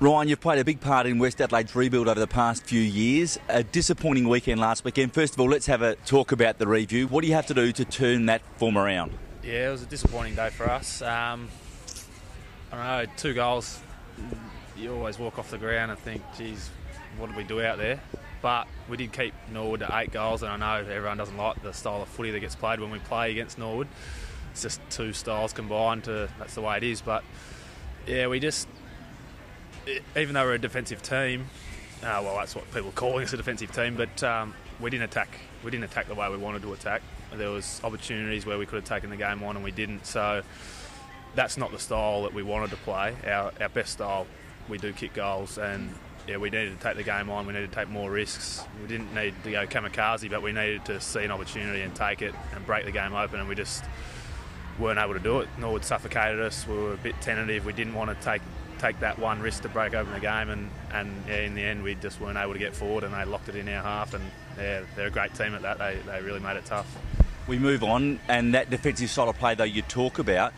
Ryan, you've played a big part in West Adelaide's rebuild over the past few years. A disappointing weekend last weekend. First of all, let's have a talk about the review. What do you have to do to turn that form around? Yeah, it was a disappointing day for us. Um, I don't know, two goals. You always walk off the ground and think, geez, what did we do out there? But we did keep Norwood to eight goals, and I know everyone doesn't like the style of footy that gets played when we play against Norwood. It's just two styles combined. To that's the way it is. But yeah, we just even though we're a defensive team, uh, well, that's what people are calling us a defensive team, but um, we didn't attack. We didn't attack the way we wanted to attack. There was opportunities where we could have taken the game on and we didn't. So that's not the style that we wanted to play. Our, our best style, we do kick goals, and yeah, we needed to take the game on. We needed to take more risks. We didn't need to go kamikaze, but we needed to see an opportunity and take it and break the game open. And we just weren't able to do it. Norwood suffocated us. We were a bit tentative. We didn't want to take take that one risk to break open the game, and, and yeah, in the end, we just weren't able to get forward, and they locked it in our half. And yeah, they're a great team at that. They, they really made it tough. We move on, and that defensive style of play, though, you talk about,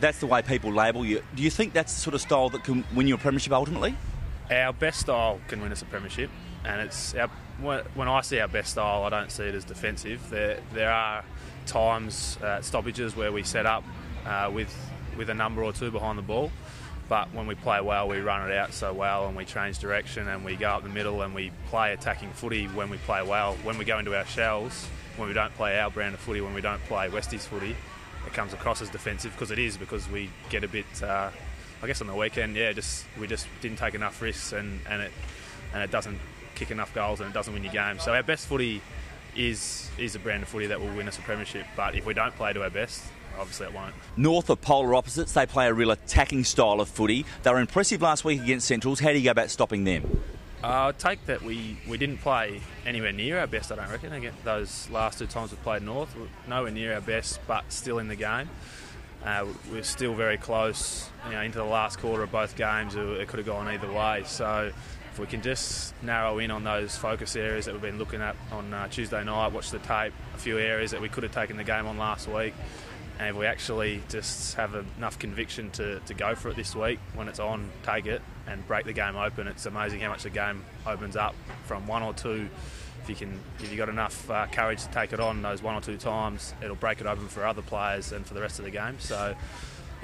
that's the way people label you. Do you think that's the sort of style that can win you a premiership ultimately? Our best style can win us a premiership, and it's our, when I see our best style, I don't see it as defensive. There, there are times, uh, stoppages where we set up uh, with with a number or two behind the ball, but when we play well, we run it out so well and we change direction and we go up the middle and we play attacking footy when we play well. When we go into our shells, when we don't play our brand of footy, when we don't play Westies footy, it comes across as defensive because it is because we get a bit. Uh, I guess on the weekend, yeah, just we just didn't take enough risks and, and it and it doesn't kick enough goals and it doesn't win your game. So our best footy is is a brand of footy that will win us a premiership. But if we don't play to our best, obviously it won't. North are polar opposites. They play a real attacking style of footy. They were impressive last week against Centrals. How do you go about stopping them? Uh, take that we, we didn't play anywhere near our best, I don't reckon. Again, those last two times we played North, nowhere near our best, but still in the game. Uh, we're still very close you know, into the last quarter of both games. It could have gone either way. So if we can just narrow in on those focus areas that we've been looking at on uh, Tuesday night, watch the tape, a few areas that we could have taken the game on last week, and if we actually just have enough conviction to, to go for it this week, when it's on, take it and break the game open. It's amazing how much the game opens up from one or two. If you can, if you got enough uh, courage to take it on those one or two times, it'll break it open for other players and for the rest of the game. So,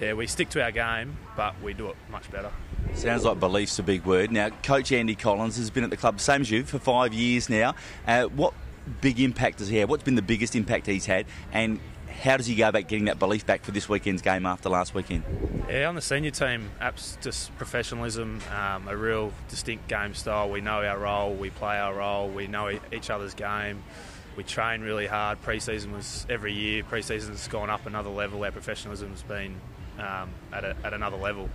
yeah, we stick to our game, but we do it much better. Sounds like belief's a big word. Now, Coach Andy Collins has been at the club, same as you, for five years now. Uh, what big impact does he? What's been the biggest impact he's had? And how does he go about getting that belief back for this weekend's game after last weekend? Yeah, on the senior team, apps just professionalism, um, a real distinct game style. We know our role, we play our role, we know each other's game. We train really hard. Pre-season was every year. Pre-season's gone up another level. Our professionalism's been um, at, a, at another level.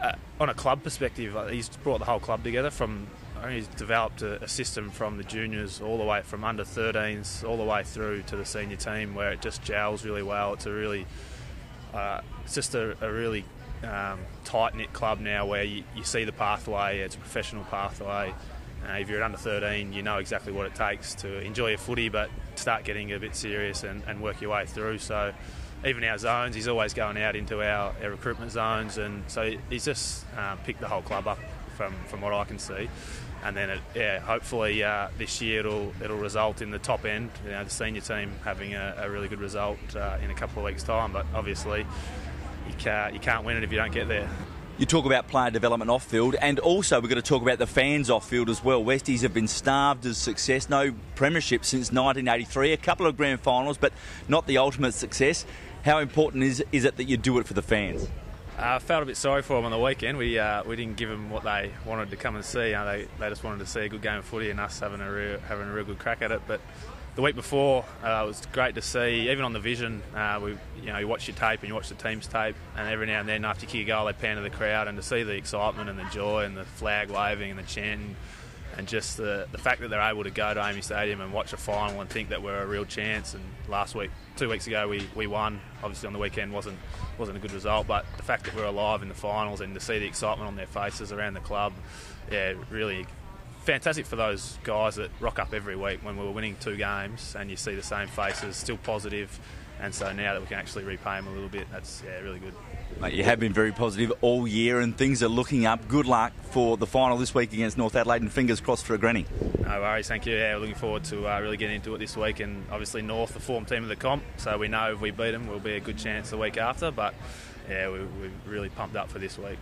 Uh, on a club perspective, uh, he's brought the whole club together from he's developed a, a, system from the juniors all the way from under 13s all the way through to the senior team where it just gels really well. It's a really, uh, it's just a, a really um, tight knit club now where you, you, see the pathway. It's a professional pathway. Uh, if you're under 13, you know exactly what it takes to enjoy your footy, but start getting a bit serious and, and work your way through. So even our zones, he's always going out into our, our recruitment zones, and so he's just uh, picked the whole club up from, from what I can see and then it, yeah, hopefully uh, this year it'll it'll result in the top end, you know, the senior team having a, a really good result uh, in a couple of weeks' time. But obviously, you can't you can't win it if you don't get there. You talk about player development off field, and also we're going to talk about the fans off field as well. Westies have been starved of success, no premiership since 1983, a couple of grand finals, but not the ultimate success. How important is, is it that you do it for the fans? I uh, felt a bit sorry for them on the weekend. We uh, we didn't give them what they wanted to come and see. You know, they, they just wanted to see a good game of footy and us having a real, having a real good crack at it. But the week before, uh, it was great to see. Even on the vision, uh, we you know you watch your tape and you watch the team's tape, and every now and then after you kick a goal, they pan to the crowd and to see the excitement and the joy and the flag waving and the chanting and just the, the fact that they're able to go to AAMI Stadium and watch a final and think that we're a real chance. And last week, two weeks ago, we, we won. Obviously, on the weekend wasn't wasn't a good result, but the fact that we're alive in the finals and to see the excitement on their faces around the club, yeah, really fantastic for those guys that rock up every week when we were winning two games and you see the same faces, still positive, and so now that we can actually repay them a little bit, that's yeah, really good. Mate, you have been very positive all year, and things are looking up. Good luck for the final this week against North Adelaide, and fingers crossed for a granny. No worries, thank you. Yeah, we're looking forward to uh, really getting into it this week, and obviously North, the form team of the comp, so we know if we beat them, we'll be a good chance the week after. But yeah, we, we're really pumped up for this week.